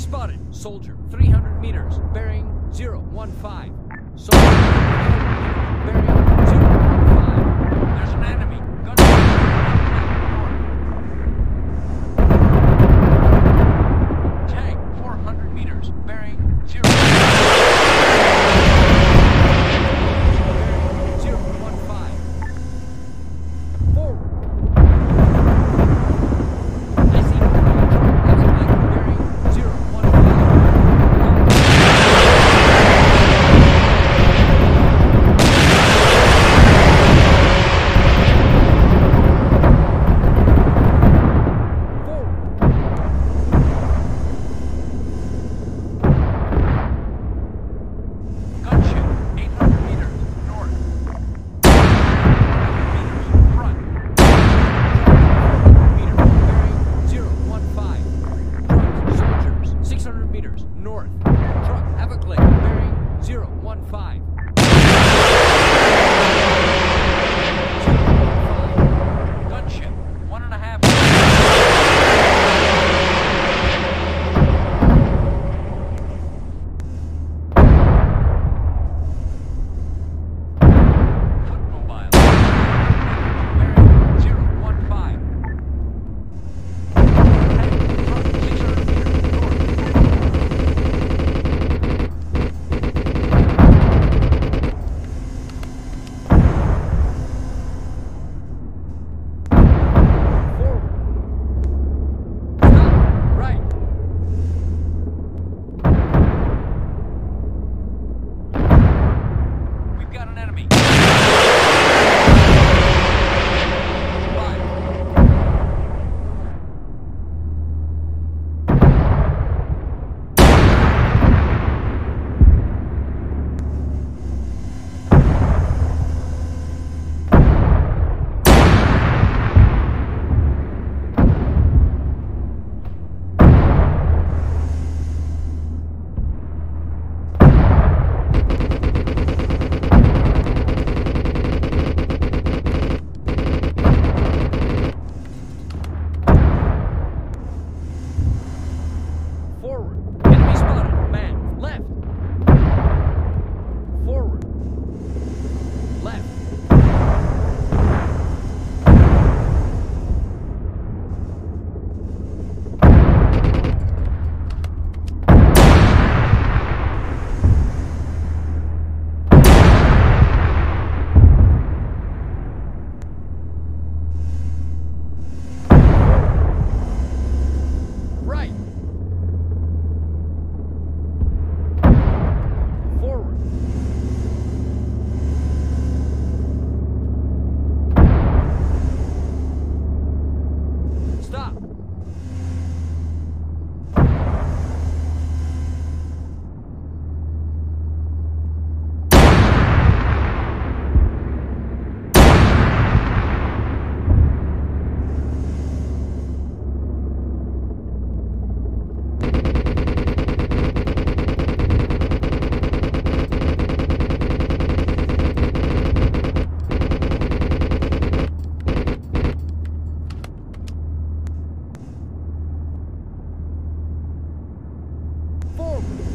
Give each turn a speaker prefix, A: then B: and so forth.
A: Enemy spotted. Soldier, 300 meters. Bearing 015. Soldier, bearing 015. Got an enemy. Woo!